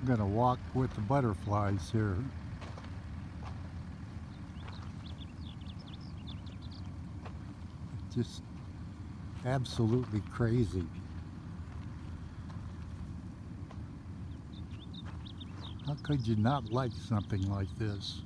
I'm gonna walk with the butterflies here. Just absolutely crazy. How could you not like something like this?